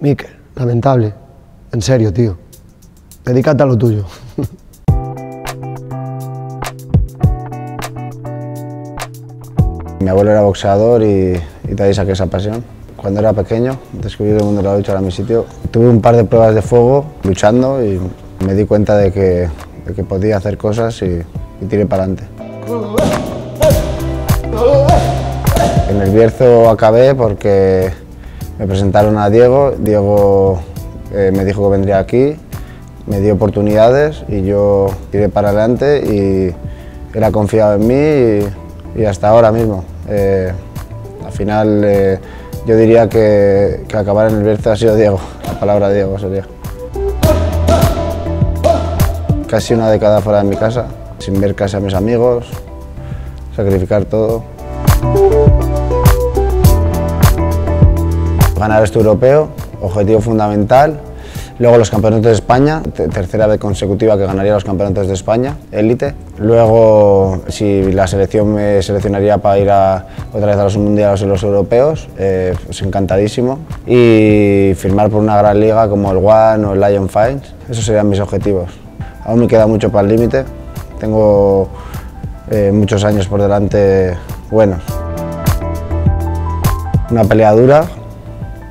Miquel, lamentable. En serio, tío. Dedícate a lo tuyo. Mi abuelo era boxeador y, y de ahí saqué esa pasión. Cuando era pequeño, descubrí el mundo de la lucha, era mi sitio. Tuve un par de pruebas de fuego luchando y me di cuenta de que, podía hacer cosas y, y tiré para adelante. En el Bierzo acabé porque me presentaron a Diego, Diego eh, me dijo que vendría aquí, me dio oportunidades y yo tiré para adelante y él ha confiado en mí y hasta ahora mismo. Eh, al final eh, yo diría que, que acabar en el Bierzo ha sido Diego, la palabra Diego sería. Casi una década fuera de mi casa, sin ver casi a mis amigos, sacrificar todo. Ganar este europeo, objetivo fundamental. Luego los campeonatos de España, te- tercera vez consecutiva que ganaría los campeonatos de España, élite. Luego, si la selección me seleccionaría para ir otra vez a los mundiales y los europeos, eh, pues encantadísimo. Y firmar por una gran liga como el One o el Lion Fights, esos serían mis objetivos. Aún me queda mucho para el límite, tengo eh, muchos años por delante buenos. Una pelea dura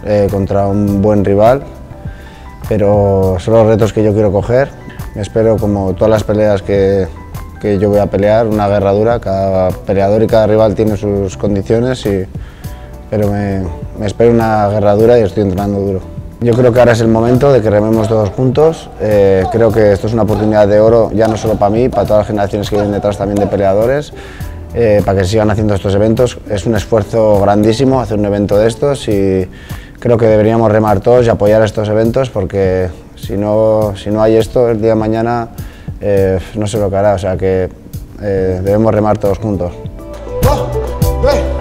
eh, contra un buen rival, pero son los retos que yo quiero coger. Espero, como todas las peleas que, que yo voy a pelear, una guerra dura. Cada peleador y cada rival tiene sus condiciones, y, pero me, me espero una guerra dura y estoy entrenando duro. Yo creo que ahora es el momento de que rememos todos juntos. Eh, creo que esto es una oportunidad de oro, ya no solo para mí, para todas las generaciones que vienen detrás también de peleadores, eh, para que sigan haciendo estos eventos. Es un esfuerzo grandísimo hacer un evento de estos y creo que deberíamos remar todos y apoyar estos eventos porque si no, si no hay esto, el día de mañana eh, no se lo que hará, o sea que eh, debemos remar todos juntos. ¡Oh! ¡Eh!